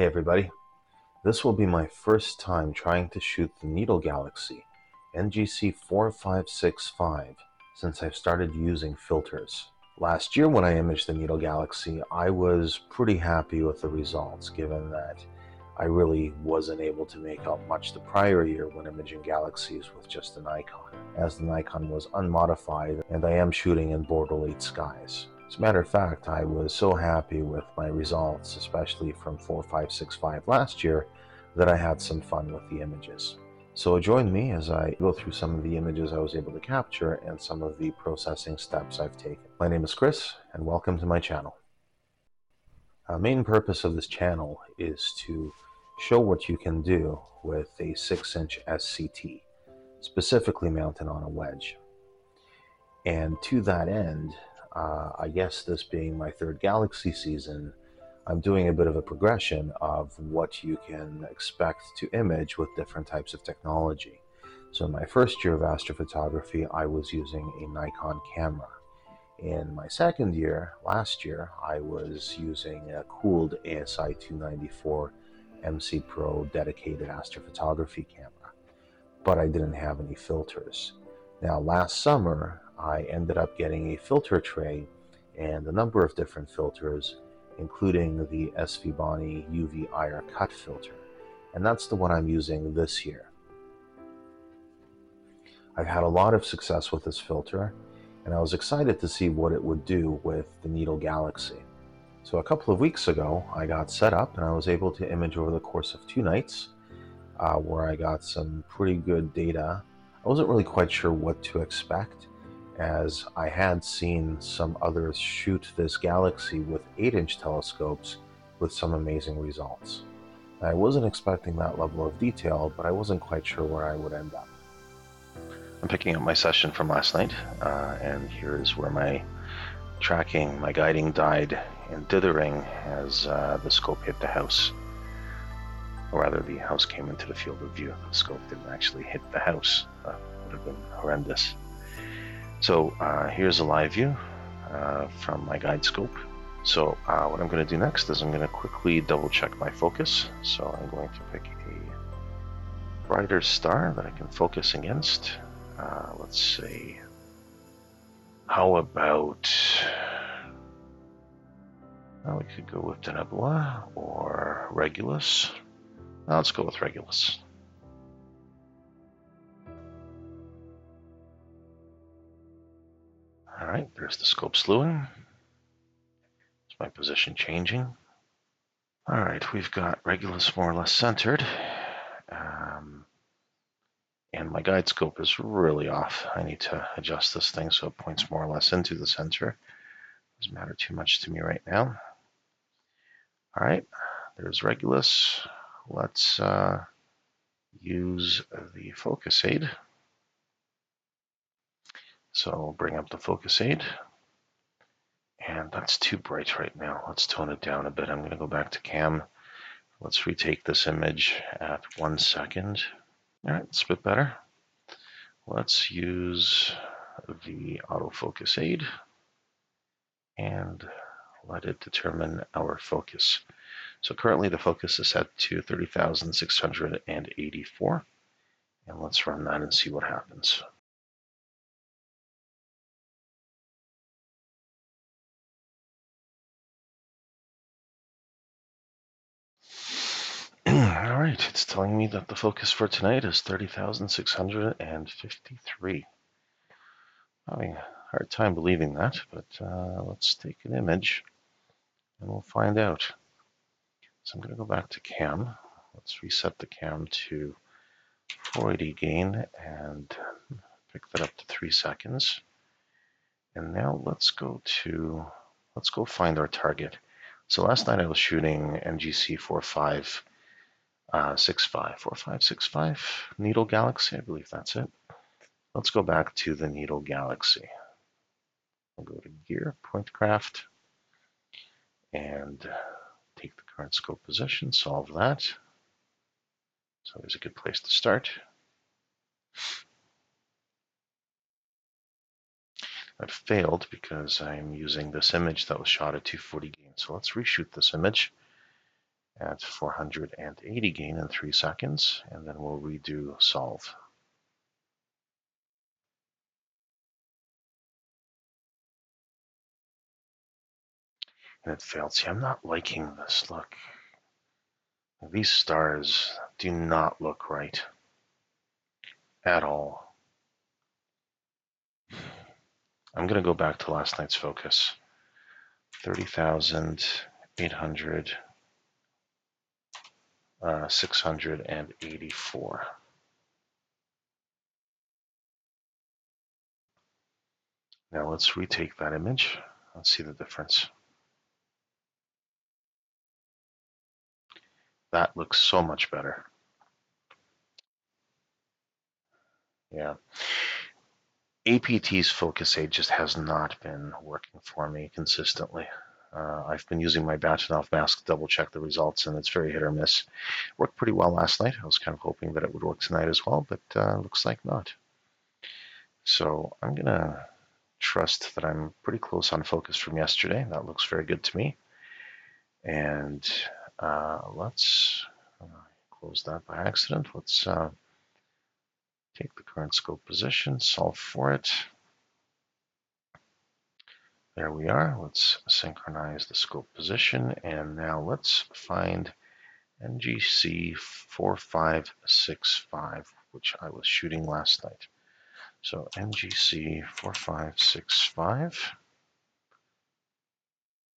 Hey everybody, this will be my first time trying to shoot the Needle Galaxy NGC 4565 since I've started using filters. Last year when I imaged the Needle Galaxy, I was pretty happy with the results given that I really wasn't able to make out much the prior year when imaging galaxies with just the Nikon, as the Nikon was unmodified and I am shooting in Bortle 8 skies. As a matter of fact, I was so happy with my results, especially from 4565 last year, that I had some fun with the images. So join me as I go through some of the images I was able to capture and some of the processing steps I've taken. My name is Chris, and welcome to my channel. A main purpose of this channel is to show what you can do with a 6-inch SCT, specifically mounted on a wedge. And to that end, uh, I guess this being my third Galaxy season, I'm doing a bit of a progression of what you can expect to image with different types of technology. So in my first year of astrophotography, I was using a Nikon camera. In my second year, last year, I was using a cooled ASI 294 MC Pro dedicated astrophotography camera, but I didn't have any filters. Now, last summer, I ended up getting a filter tray and a number of different filters, including the SVBONY UV IR cut filter. And that's the one I'm using this year. I've had a lot of success with this filter, and I was excited to see what it would do with the Needle Galaxy. So a couple of weeks ago, I got set up and I was able to image over the course of two nights, uh, where I got some pretty good data. I wasn't really quite sure what to expect, as I had seen some others shoot this galaxy with 8 inch telescopes with some amazing results. I wasn't expecting that level of detail, but I wasn't quite sure where I would end up. I'm picking up my session from last night, uh, and here's where my tracking, my guiding died in dithering as uh, the scope hit the house. Or rather, the house came into the field of view. The scope didn't actually hit the house. That would have been horrendous. So uh, here's a live view uh, from my guide scope. So uh, what I'm going to do next is I'm going to quickly double check my focus. So I'm going to pick a brighter star that I can focus against. Uh, let's see. How about... Well, we could go with Denebola or Regulus. Well, let's go with Regulus. All right, there's the scope slewing. Is my position changing? All right, we've got Regulus more or less centered. Um, and my guide scope is really off. I need to adjust this thing so it points more or less into the center. Doesn't matter too much to me right now. All right, there's Regulus. Let's uh, use the focus aid. So I'll bring up the focus aid. And that's too bright right now. Let's tone it down a bit. I'm going to go back to cam. Let's retake this image at one second. All right, it's a bit better. Let's use the autofocus aid and let it determine our focus. So currently the focus is set to 30,684. And let's run that and see what happens. All right, it's telling me that the focus for tonight is 30,653. Having a hard time believing that, but uh, let's take an image and we'll find out. So I'm going to go back to cam. Let's reset the cam to 480 gain and pick that up to three seconds. And now let's go to, let's go find our target. So last night I was shooting NGC 45 uh, 65, 4565, Needle Galaxy, I believe that's it. Let's go back to the Needle Galaxy. We'll go to Gear, Point Craft, and take the current scope position, solve that. So there's a good place to start. I've failed because I'm using this image that was shot at 240 gain. So let's reshoot this image at 480 gain in three seconds, and then we'll redo solve. And it failed. See, I'm not liking this. Look. These stars do not look right. At all. I'm going to go back to last night's focus. 30,800, uh, 684. Now let's retake that image. Let's see the difference. That looks so much better. Yeah. APT's focus aid just has not been working for me consistently. Uh, I've been using my Bahtinov mask to double check the results, and it's very hit or miss. Worked pretty well last night. I was kind of hoping that it would work tonight as well, but uh, looks like not. So I'm going to trust that I'm pretty close on focus from yesterday. That looks very good to me. And uh, let's uh, close that by accident. Let's uh, take the current scope position, solve for it. There we are. Let's synchronize the scope position. And now let's find NGC 4565, which I was shooting last night. So NGC 4565.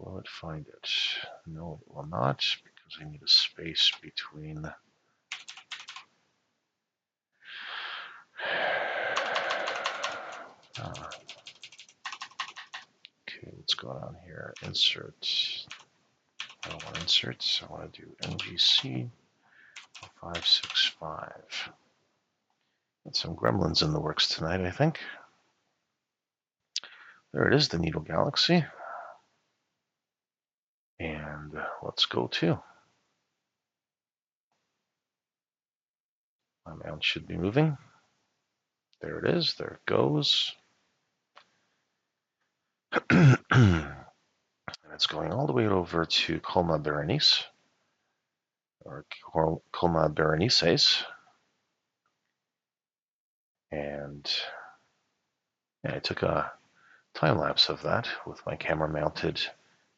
Will it find it? No, it will not, because I need a space between uh, okay, let's go down here. Insert. I don't want inserts. I want to do NGC 565. Got some gremlins in the works tonight, I think. There it is, the Needle Galaxy. And let's go to. My mount should be moving. There it is. There it goes. and it's going all the way over to Coma Berenice, or Coma Berenices. And I took a time lapse of that with my camera mounted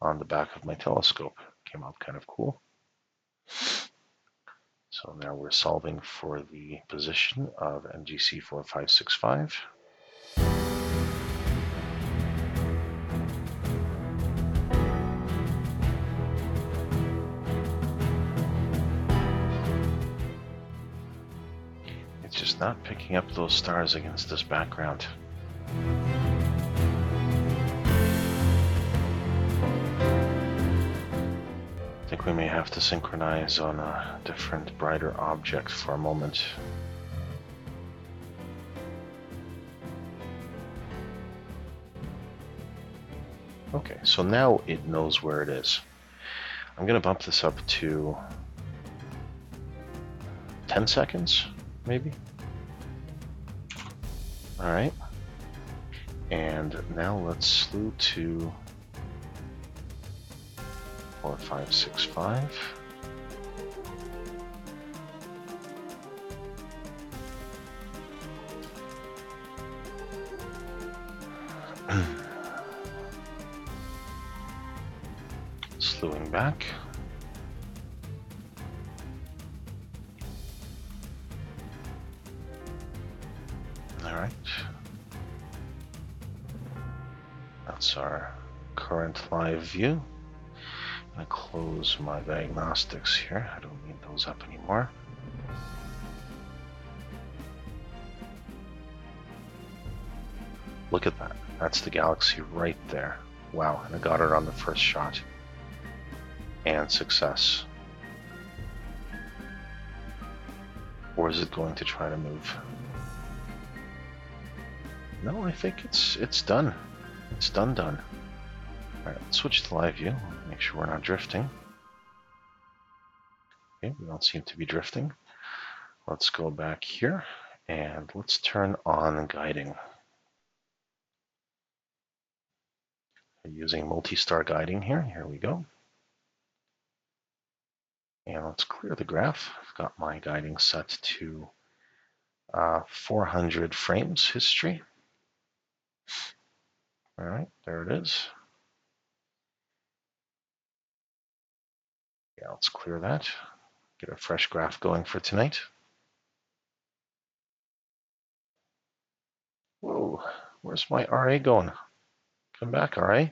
on the back of my telescope. Came out kind of cool. So now we're solving for the position of NGC 4565. Not picking up those stars against this background. I think we may have to synchronize on a different, brighter object for a moment. Okay, so now it knows where it is. I'm going to bump this up to 10 seconds, maybe. All right. And now let's slew to four, five, six, five. Slewing back. Current live view. I close my diagnostics here. I don't need those up anymore. Look at that. That's the galaxy right there. Wow, and I got it on the first shot. And success. Or is it going to try to move? No, I think it's it's done. It's done done. Alright, let's switch to live view. Make sure we're not drifting. Okay, we don't seem to be drifting. Let's go back here and let's turn on guiding. We're using multi-star guiding here. Here we go. And let's clear the graph. I've got my guiding set to uh, 400 frames history. All right, there it is. Yeah, let's clear that. Get a fresh graph going for tonight. Whoa, where's my RA going? Come back, RA.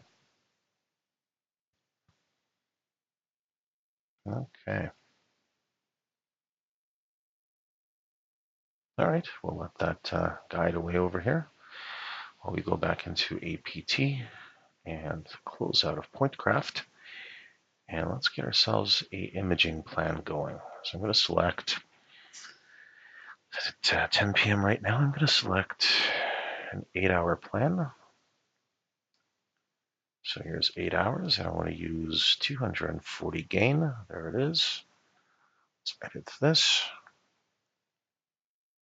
Okay. All right, we'll let that uh, guide away over here while we go back into APT and close out of Pointcraft. And let's get ourselves a imaging plan going. So I'm going to select at uh, 10 p.m. right now. I'm going to select an eight-hour plan. So here's eight hours, and I want to use 240 gain. There it is. Let's edit this.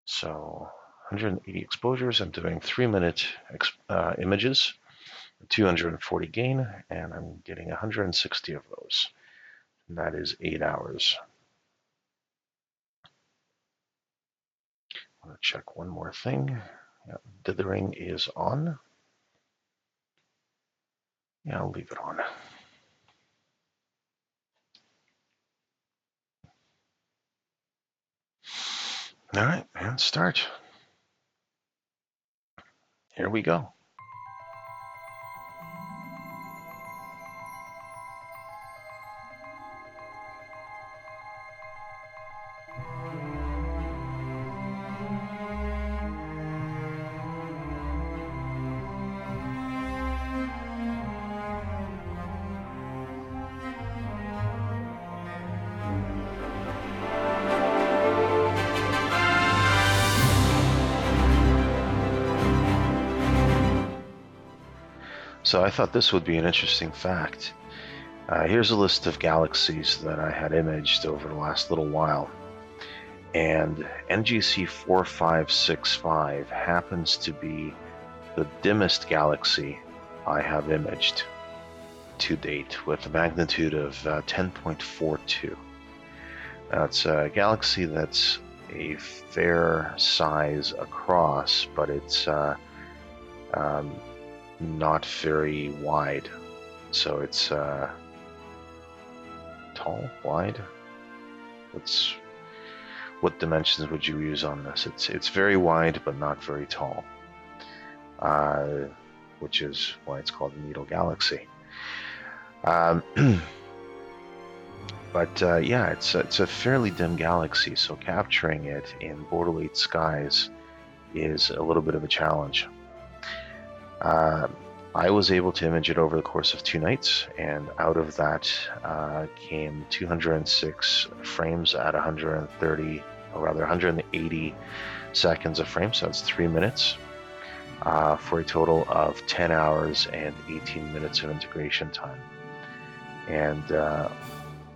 So 180 exposures. I'm doing three minute uh, images, 240 gain, and I'm getting 160 of those. And that is eight hours. I want to check one more thing. Yeah, dithering is on. Yeah, I'll leave it on. All right, and start. Here we go. So I thought this would be an interesting fact. Uh, here's a list of galaxies that I had imaged over the last little while. And NGC 4565 happens to be the dimmest galaxy I have imaged to date with a magnitude of uh, 10.42. That's a galaxy that's a fair size across, but it's uh, um, not very wide. So it's uh, tall, wide. What's what dimensions would you use on this? It's it's very wide but not very tall, uh, which is why it's called the Needle Galaxy. Um, but uh, yeah, it's it's a fairly dim galaxy, so capturing it in Bortle skies is a little bit of a challenge. Uh, I was able to image it over the course of two nights, and out of that uh, came 206 frames at 130, or rather 180 seconds of frame, so that's three minutes, uh, for a total of 10 hours and 18 minutes of integration time. And uh,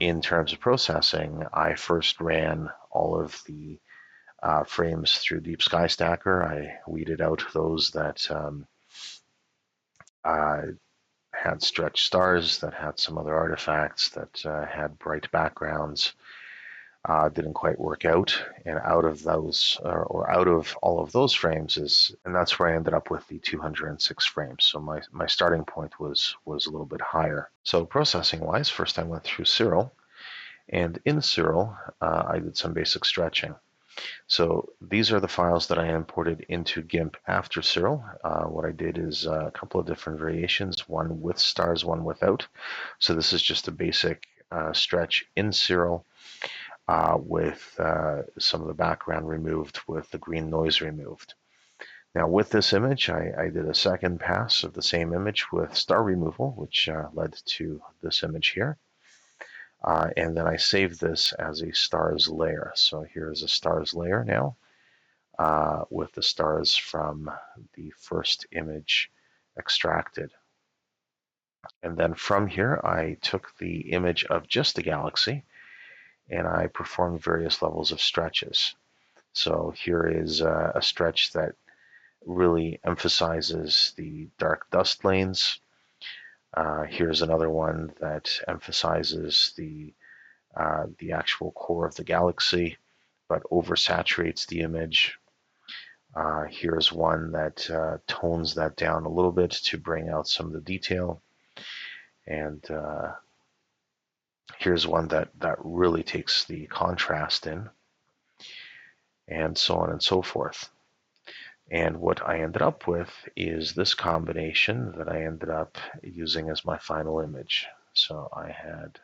in terms of processing, I first ran all of the uh, frames through Deep Sky Stacker. I weeded out those that um, uh, had stretched stars that had some other artifacts that uh, had bright backgrounds. Uh, didn't quite work out, and out of those, or, or, out of all of those frames is, and that's where I ended up with the 206 frames. So my my starting point was was a little bit higher. So processing wise, first I went through Siril, and in Siril uh, I did some basic stretching. So these are the files that I imported into GIMP after Siril. Uh, what I did is uh, a couple of different variations, one with stars, one without. So this is just a basic uh, stretch in Siril uh, with uh, some of the background removed with the green noise removed. Now with this image, I, I did a second pass of the same image with star removal, which led to this image here. Uh, and then I save this as a stars layer. So here's a stars layer now uh, with the stars from the first image extracted. And then from here, I took the image of just the galaxy and I performed various levels of stretches. So here is a, a stretch that really emphasizes the dark dust lanes uh, here's another one that emphasizes the uh, the actual core of the galaxy, but oversaturates the image. Uh, here's one that uh, tones that down a little bit to bring out some of the detail. And uh, here's one that, that really takes the contrast in, and so on and so forth. And what I ended up with is this combination that I ended up using as my final image. So I had,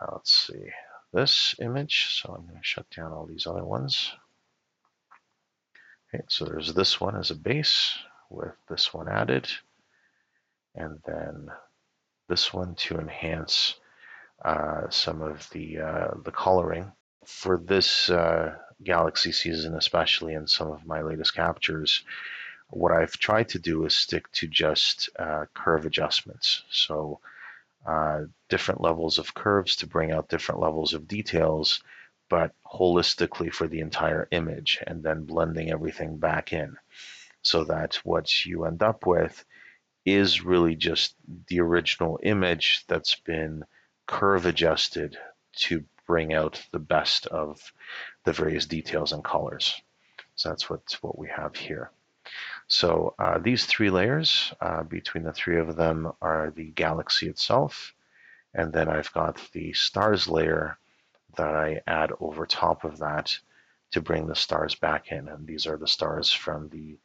uh, let's see, this image. So I'm going to shut down all these other ones. Okay, so there's this one as a base with this one added. And then this one to enhance uh, some of the, uh, the coloring. For this uh, Galaxy season, especially in some of my latest captures, what I've tried to do is stick to just uh, curve adjustments. So uh, different levels of curves to bring out different levels of details, but holistically for the entire image, and then blending everything back in so that what you end up with is really just the original image that's been curve adjusted to bring out the best of the various details and colors. So that's what, what we have here. So uh, these three layers, uh, between the three of them are the galaxy itself. And then I've got the stars layer that I add over top of that to bring the stars back in. And these are the stars from the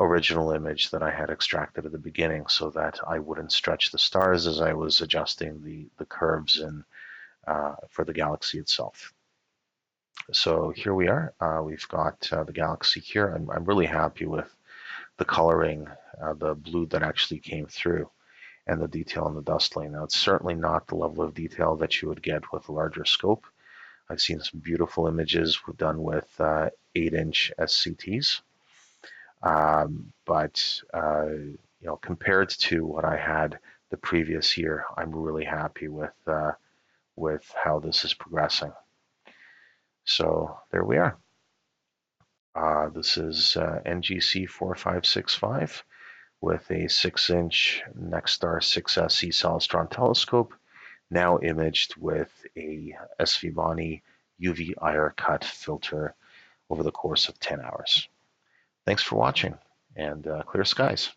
original image that I had extracted at the beginning so that I wouldn't stretch the stars as I was adjusting the, the curves and uh, for the galaxy itself. So here we are. Uh, we've got uh, the galaxy here. I'm, I'm, really happy with the coloring, uh, the blue that actually came through, and the detail in the dust lane. Now, it's certainly not the level of detail that you would get with a larger scope. I've seen some beautiful images done with 8-inch uh, SCTs. Um, but uh, you know, compared to what I had the previous year, I'm really happy with uh, with how this is progressing. So there we are. Uh, this is uh, NGC 4565 with a 6-inch NexStar 6SE Celestron telescope, now imaged with a SVBONY UV IR cut filter over the course of 10 hours. Thanks for watching and uh, clear skies.